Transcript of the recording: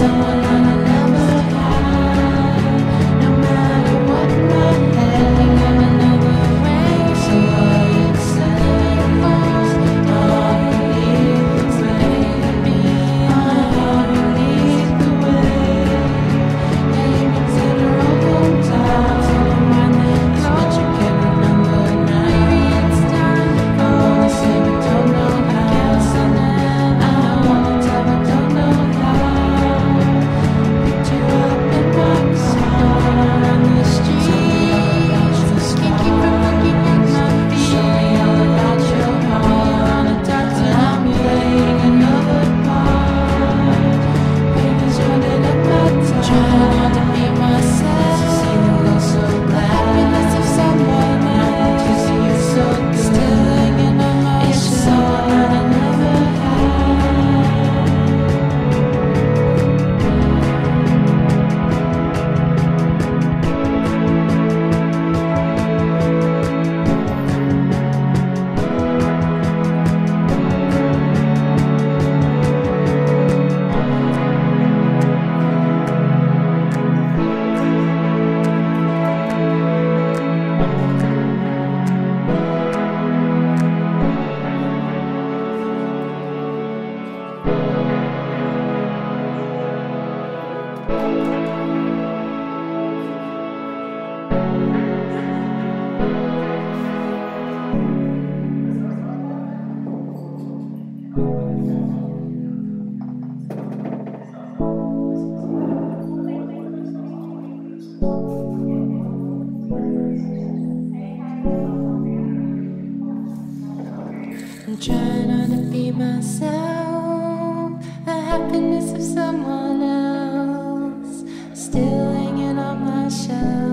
someone I'm trying not to be myself. The happiness of someone else still hanging on my shelf.